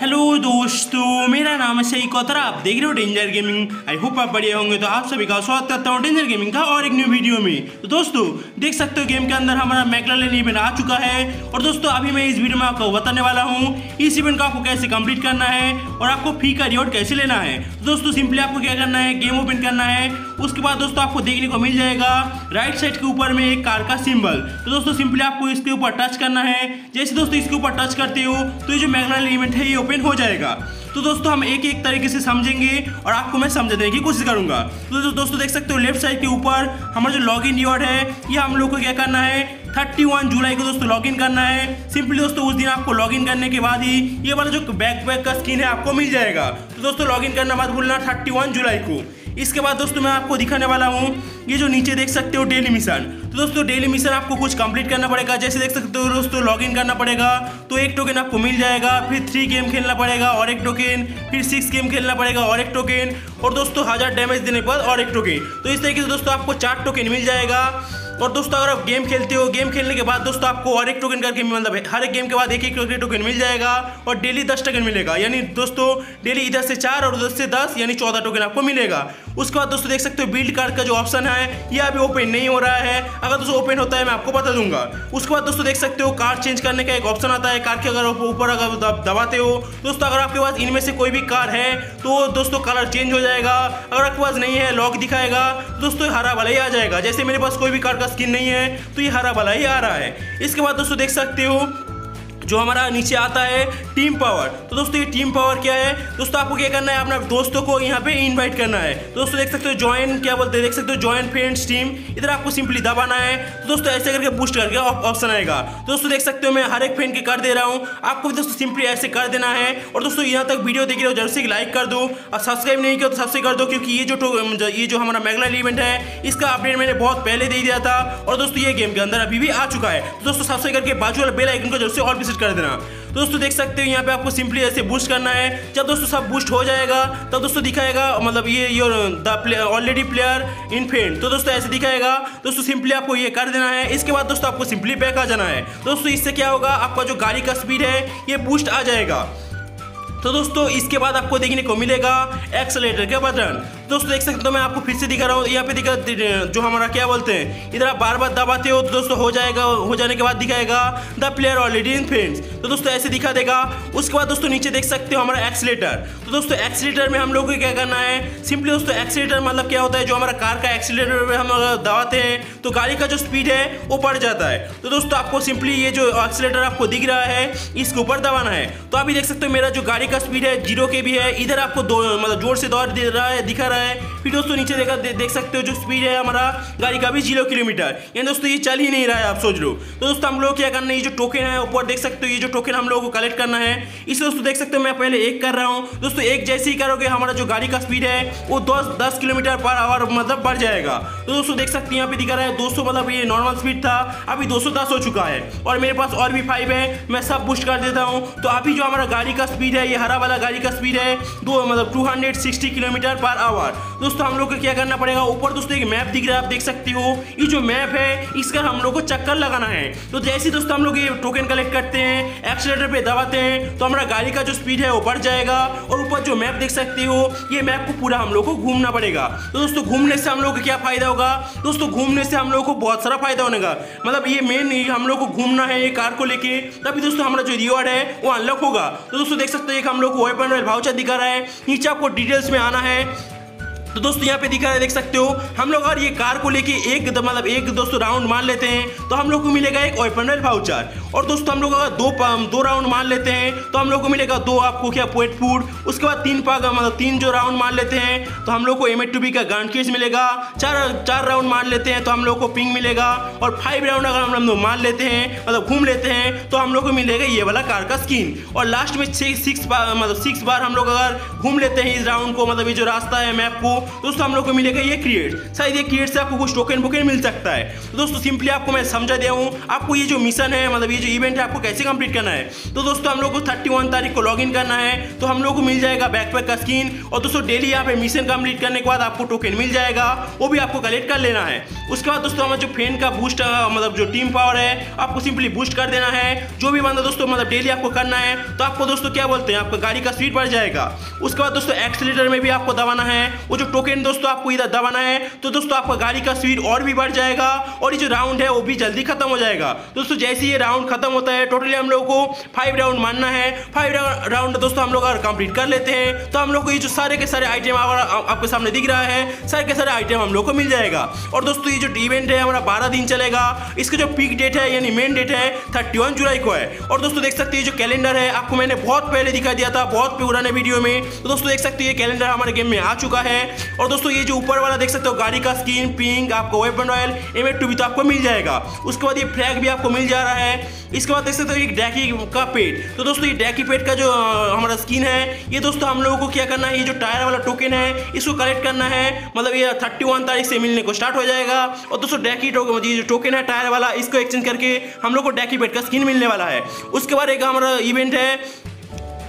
Hello दोस्तों, मेरा नाम है सही कोतरा आप देख रहे हो डेंजर गेमिंग आई होप आप बढ़िया होंगे तो आप सभी का स्वागत करता हूँ डेंजर गेमिंग का और एक न्यू वीडियो में। तो दोस्तों, देख सकते हो गेम के अंदर हमारा मैकलाइन इवेंट आ चुका है। और दोस्तों, अभी मैं इस वीडियो में आपको बताने वाला हूँ, इस इवेंट को आपको कैसे कंप्लीट करना है, और आपको फ़ी का रिवॉर्ड कैसे लेना है। तो दोस्तों सिंपली आपको क्या करना है गेम ओपन करना है। उसके बाद दोस्तों आपको देखने को मिल जाएगा राइट साइड के ऊपर में एक कार का सिंबल तो दोस्तों सिंपली आपको इसके ऊपर टच करना है। जैसे दोस्तों, इसके ऊपर टच करते हो तो ये जो मैगनाइल इवेंट है, ये ओपन हो जाएगा। तो दोस्तों, हम एक एक तरीके से समझेंगे और आपको मैं समझ देने की कोशिश करूँगा। तो जो दोस्तों, देख सकते हो लेफ़्ट साइड के ऊपर हमारा जो लॉग इन रिवॉर्ड है, ये हम लोग को क्या करना है? 31 जुलाई को दोस्तों लॉगिन करना है। सिंपली दोस्तों, उस दिन आपको लॉगिन करने के बाद ही ये वाला जो बैक बैक का स्किन है, आपको मिल जाएगा। तो दोस्तों लॉगिन करना मत भूलना 31 जुलाई को। इसके बाद दोस्तों मैं आपको दिखाने वाला हूँ, ये जो नीचे देख सकते हो डेली मिशन। तो दोस्तों, डेली मिशन आपको कुछ कंप्लीट करना पड़ेगा। जैसे देख सकते हो दोस्तों लॉगिन करना पड़ेगा तो एक टोकन आपको मिल जाएगा, फिर थ्री गेम खेलना पड़ेगा, और एक टोकन फिर सिक्स गेम खेलना पड़ेगा, और एक टोकन और दोस्तों, हज़ार डैमेज देने पर और एक टोकन तो इस तरीके से दोस्तों, आपको चार टोकन मिल जाएगा। और दोस्तों, अगर आप गेम खेलते हो गेम खेलने के बाद दोस्तों आपको और एक टोकन करके मतलब हर एक गेम के बाद एक एक टोकन मिल जाएगा और डेली दस टोकन मिलेगा। यानी दोस्तों डेली इधर से चार और उधर से दस, यानी चौदह टोकन आपको मिलेगा। उसके बाद दोस्तों देख सकते हो बिल्ड कार्ड का जो ऑप्शन है, ये अभी ओपन नहीं हो रहा है। अगर दोस्तों ओपन होता है, मैं आपको बता दूँगा। उसके बाद दोस्तों देख सकते हो कार्ड चेंज करने का एक ऑप्शन आता है। कार के अगर ऊपर अगर दबाते हो, दोस्तों अगर आपके पास इनमें से कोई भी कार है तो दोस्तों कलर चेंज हो जाएगा। अगर आपके पास नहीं है लॉक दिखाएगा। दोस्तों हरा वाला ही आ जाएगा। जैसे मेरे पास कोई भी कार स्किन नहीं है तो ये हरा वाला ही आ रहा है। इसके बाद दोस्तों देख सकते हो जो हमारा नीचे आता है टीम पावर तो दोस्तों, ये टीम पावर क्या है? दोस्तों, आपको क्या करना है? अपने दोस्तों को यहाँ पे इनवाइट करना है। तो दोस्तों, देख सकते हो ज्वाइन क्या बोलते हैं? देख सकते हो ज्वाइन फ्रेंड्स टीम इधर आपको सिंपली दबाना है। तो दोस्तों, ऐसे करके बूस्ट करके ऑप्शन आएगा। तो दोस्तों, देख सकते हो, मैं हर एक फ्रेंड के कर दे रहा हूँ। आपको भी दोस्तों सिंपली ऐसे कर देना है। और दोस्तों, यहाँ तक वीडियो देख रहे हो, ज़रूर से लाइक कर दो। और सब्सक्राइब नहीं किया तो सब्सक्राइब कर दो, क्योंकि ये जो ये जो हमारा मेगलाइल इवेंट है, इसका अपडेट मैंने बहुत पहले दे दिया था। और दोस्तों, ये गेम के अंदर अभी भी आ चुका है। दोस्तों सब्सक्राइब करके बाजू वाला बेल आइकन को ज़रूर से और विज़िट कर देना। दोस्तों, देख सकते हो, यहाँ पे आपको सिंपली ऐसे बूस्ट करना है। जब दोस्तों सब बूस्ट हो जाएगा, तब तो दोस्तों दिखाएगा मतलब ये your the already player in friend तो दोस्तों, ऐसे दिखाएगा, दोस्तों सिंपली आपको ये कर देना है। इसके बाद दोस्तों आपको सिंपली बैक आ जाना है। दोस्तों, इससे क्या होगा, आपका जो गाड़ी का स्पीड है, ये बूस्ट आ जाएगा। तो दोस्तों, इसके बाद आपको देखने को मिलेगा एक्सलेटर के बटन। दोस्तों देख सकते हो मैं आपको फिर से दिखा रहा हूँ। यहाँ पे दिखा, जो हमारा क्या बोलते हैं, इधर आप बार बार दबाते हो तो दोस्तों हो जाएगा, हो जाने के बाद दिखाएगा the player already in friends. तो दोस्तों, ऐसे दिखा देगा। उसके बाद दोस्तों, नीचे देख सकते हो हमारा एक्सीटर तो दोस्तों एक्सीटर में हम लोग को क्या करना है, सिंपली दोस्तों एक्सीटर मतलब क्या होता है, जो हमारा कार का एक्सीटर में हम दबाते हैं तो गाड़ी का जो स्पीड है, वो बढ़ जाता है। तो दोस्तों, आपको सिंपली ये जो एक्सीटर आपको दिख रहा है, इसके ऊपर दबाना है। तो अभी देख सकते हो, मेरा जो गाड़ी का स्पीड है, ज़ीरो के भी है। इधर आपको दो मतलब ज़ोर से दौड़ दे रहा है, दिखा रहा है फिर दोस्तों नीचे देखा दे, देख सकते हो जो स्पीड है हमारा गाड़ी का भी ज़ीरो किलोमीटर यानी दोस्तों ये चल ही नहीं रहा है आप सोच लो। तो दोस्तों हम लोग क्या करना है ये जो टोकन है ऊपर देख सकते हो ये जो टोकन हम लोग को कलेक्ट करना है इसे दोस्तों देख सकते हो मैं पहले एक कर रहा हूँ। दोस्तों एक जैसे ही करोगे हमारा जो गाड़ी का स्पीड है वो दस दस किलोमीटर पर आवर मतलब बढ़ जाएगा। तो दोस्तों देख सकते हैं यहाँ पे दिखा रहा है दोस्तों मतलब ये नॉर्मल स्पीड था अभी दो सौ दस हो चुका है। और मेरे पास और भी फाइव है मैं सब बुस्ट कर देता हूँ। तो अभी जो हमारा गाड़ी का स्पीड है ये हरा वाला गाड़ी का स्पीड है दो मतलब 260 किलोमीटर पर आवर दोस्तों, हम लोग को क्या करना पड़ेगा? ऊपर दोस्तों एक मैप दिख रहा है, आप देख सकते हो। ये जो मैप है, इसका हम लोग को चक्कर लगाना है। तो जैसे दोस्तों हम लोग ये टोकन कलेक्ट करते हैं एक्सीटर पे दबाते हैं तो हमारा गाड़ी का जो स्पीड है, वो बढ़ जाएगा। और ऊपर जो मैप देख सकते हो, ये मैप को पूरा हम लोग को घूमना पड़ेगा। तो दोस्तों, घूमने से हम लोग को क्या फ़ायदा होगा? दोस्तों, घूमने से हम लोग को बहुत सारा फ़ायदा होने का। मतलब ये मेन हम लोग को घूमना है, ये कार को लेके। तभी दोस्तों हमारा जो रिवॉर्ड है, वो अनलॉक होगा। तो दोस्तों, देख सकते हो हम लोग को वेपन भाउचर दिखा रहा है। नीचे आपको डिटेल्स में आना है। तो दोस्तों, यहाँ पे दिखा देख सकते हो, हम लोग अगर ये कार को लेके एक मतलब एक दोस्तों राउंड मान लेते हैं तो हम लोग को मिलेगा एक ओपनल वाउचर और दोस्तों, हम लोग अगर दो दो राउंड मान लेते हैं तो हम लोग को मिलेगा दो आपको क्या पोएट फ़ूड उसके बाद तीन पाग मतलब तीन जो राउंड मान लेते हैं तो हम लोग को एम टू बी का गन केस मिलेगा, चार चार राउंड मान लेते हैं तो हम लोग को पिंग मिलेगा, और फाइव राउंड अगर हम लोग मान लेते हैं मतलब घूम लेते हैं तो हम लोग को मिलेगा ये वाला कार का स्किन और लास्ट में सिक्स बार मतलब सिक्स बार हम लोग अगर घूम लेते हैं इस राउंड को मतलब ये जो रास्ता है मैप को दोस्तों, हम लोग को मिलेगा ये क्रिएट शायद ये क्रिएट से आपको कुछ टोकन वोकन मिल सकता है। तो दोस्तों सिंपली आपको मैं समझा दिया हूँ। आपको ये जो मिशन है मतलब ये जो इवेंट है, आपको कैसे कंप्लीट करना है? तो दोस्तों, हम लोग को थर्टी तारीख को लॉग करना है। तो हम लोग को मिल जाएगा बैकपैक का स्किन और दोस्तों डेली यहाँ पे मिशन कंप्लीट करने के बाद आपको टोकन मिल जाएगा। वो भी आपको कलेक्ट कर लेना है। उसके बाद दोस्तों, हमारा जो फ़ैन का बूस्ट मतलब जो टीम पावर है, आपको सिंपली बूस्ट कर देना है। जो भी बंदा दोस्तों मतलब डेली आपको करना है तो आपको दोस्तों क्या बोलते हैं? आपका गाड़ी का स्पीड बढ़ जाएगा। उसके बाद दोस्तों एक्सीटर में भी आपको दबाना है। वो जो टोकन दोस्तों आपको इधर दबाना है तो दोस्तों आपका गाड़ी का स्पीड और भी बढ़ जाएगा और ये जो राउंड है वो भी जल्दी खत्म हो जाएगा। दोस्तों, जैसे ये राउंड खत्म होता है, टोटली हम लोग को फाइव राउंड मानना है। फाइव राउंड दोस्तों हम लोग अगर कंप्लीट कर लेते हैं तो हम लोग को ये जो सारे के सारे आइटम आपके सामने दिख रहा है, सारे के सारे आइटम हम लोग को मिल जाएगा। और दोस्तों, ये जो इवेंट है, हमारा बारह दिन चलेगा। इसका जो पीक डेट है, यानी मेन डेट है थर्टी जुलाई को है। और दोस्तों, देख सकते हैं जो कैलेंडर है, आपको मैंने बहुत पहले दिखा दिया था, बहुत पुराने वीडियो में। तो दोस्तों, देख सकते हैं कैलेंडर हमारे गेम में आ चुका है। और दोस्तों, ये जो ऊपर वाला देख सकते हो, गाड़ी का स्किन पिंक आपको वेपन रॉयल एम टू भी तो आपको मिल जाएगा। उसके बाद ये फ्लैग भी आपको मिल जा रहा है। इसके बाद देख सकते हो, एक डैकी का पेट। तो दोस्तों, ये डैकी पेट का जो हमारा स्किन है, ये दोस्तों, हम लोगों को क्या करना है? ये जो टायर वाला टोकन है, इसको कलेक्ट करना है। मतलब ये थर्टी तारीख से मिलने को स्टार्ट हो जाएगा। और दोस्तों, डैकी टोकन ये जो टोकन है टायर वाला, इसको एक्सचेंज करके हम लोग को डैकी पेट का स्किन मिलने वाला है। उसके बाद एक हमारा इवेंट है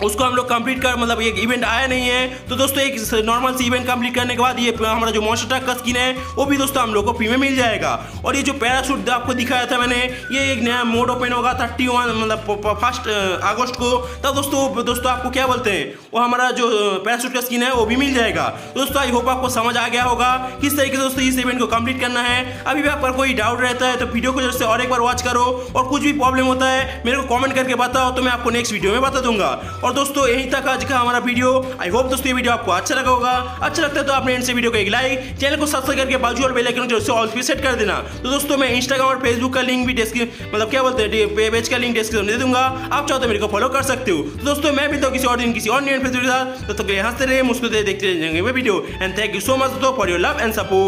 उसको हम लोग कंप्लीट कर मतलब एक इवेंट आया नहीं है। तो दोस्तों, एक नॉर्मल सी इवेंट कंप्लीट करने के बाद ये हमारा जो मॉन्स्टर ट्रक का स्किन है, वो भी दोस्तों हम लोग को फ्री में मिल जाएगा। और ये जो पैरासूट आपको दिखाया था मैंने, ये एक नया मोड ओपन होगा थर्टी मतलब फ़र्स्ट अगस्त को। तब दोस्तों दोस्तों आपको क्या बोलते हैं, वो हमारा जो पैरासूट का स्किन है, वो भी मिल जाएगा। दोस्तों आई होप आपको समझ आ गया होगा किस तरीके से दोस्तों इस इवेंट को कंप्लीट करना है। अभी भी आपका कोई डाउट रहता है तो वीडियो को जैसे और एक बार वॉच करो। और कुछ भी प्रॉब्लम होता है, मेरे को कमेंट करके बताओ तो मैं आपको नेक्स्ट वीडियो में बता दूँगा। और दोस्तों यहीं तक आज का हमारा वीडियो। आई होप दोस्तों ये वीडियो आपको अच्छा लगा होगा। अच्छा लगता है तो आपने इनसे वीडियो को एक लाइक चैनल को सब्सक्राइब करके बाजू और बेल आइकन जो से ऑल पे सेट कर देना। तो दोस्तों मैं इंस्टाग्राम और फेसबुक का लिंक भी डिस्क्रिप्शन मतलब क्या बोलते हैं पेज का लिंक डिस्क्रिप्शन दे दूँगा। आप चाहो तो मेरे को फॉलो कर सकते हो। तो दोस्तों मैं भी तो किसी और दिन किसी और न्यू फेसबुक के साथ तो, हँसते रहे मुझको देखते रहेंगे video. And thank you so much for your love and support